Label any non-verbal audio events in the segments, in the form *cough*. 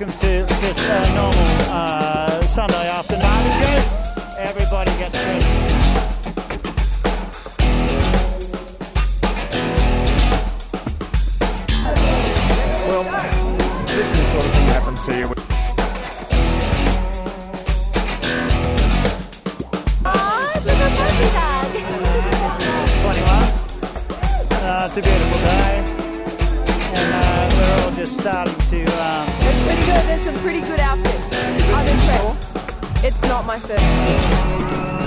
welcome to just a normal uh, Sunday afternoon barbecue. Everybody gets ready. Well, this is the sort of thing that happens to you. Look at puppy dog. 21. Uh, it's a beautiful day, and uh, just starting to. Um, It's pretty good. There's some pretty good outfits. I'm impressed. It's not my first.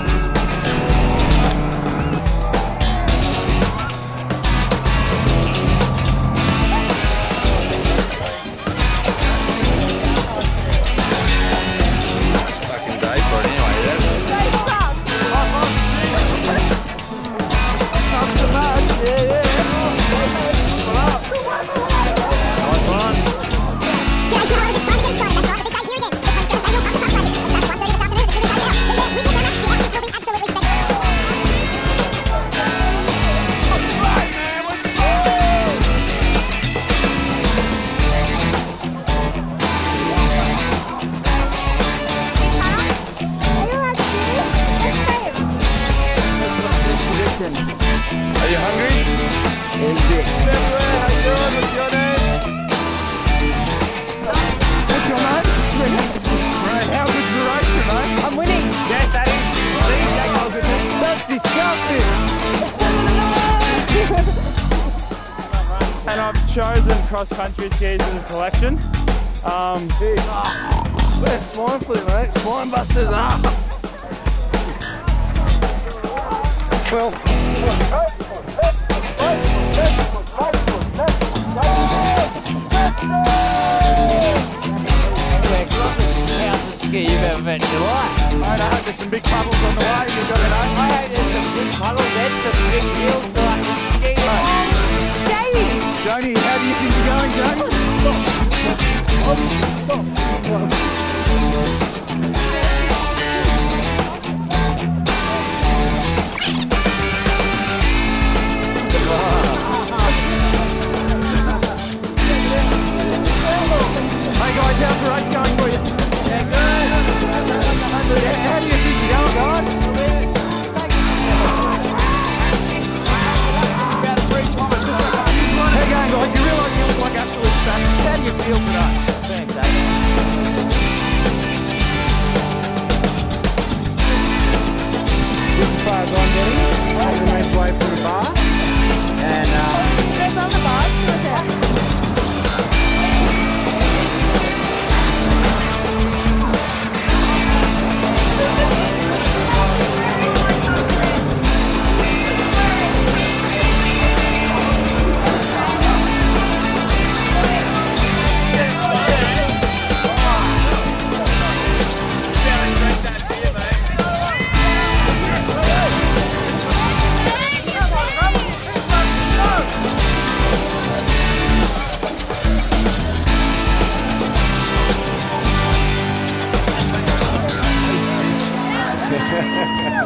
What's your name? Right. How the? I'm winning. Yes, that me. That's disgusting. and I've chosen cross country skis as a selection. Um, Where's swine flu, mate? Swine busters up. Well, ski you've ever met in your life. mate, I hope there's some big puddles on the way. You've got to know. Eh? I hope there's some big puddles and eh? some big hills so I can ski Jamie. Joni, how do you think you're going, Joni? Hey Yeah. *laughs*